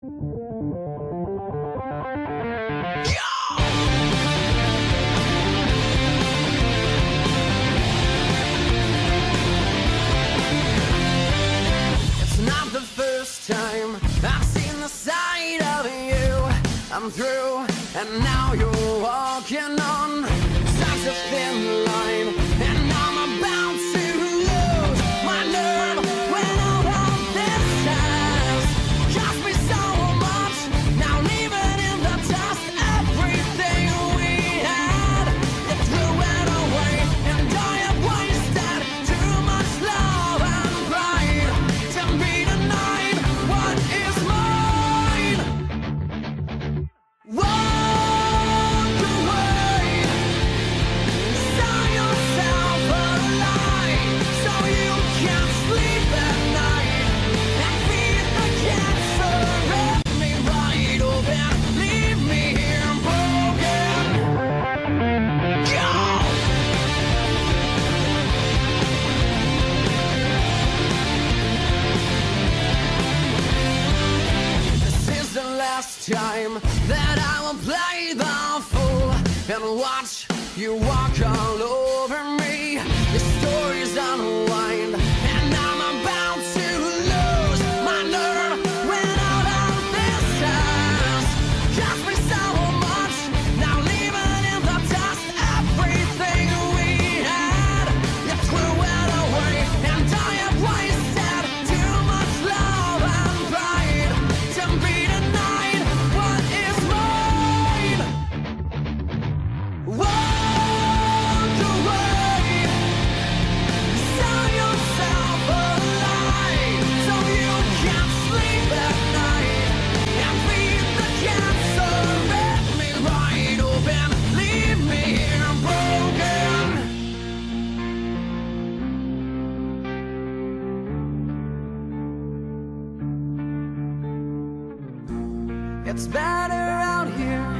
It's not the first time I've seen the sight of you. I'm through and now you're walking on. Such a thin line. and watch you walk all over me. Your story's on It's better out here.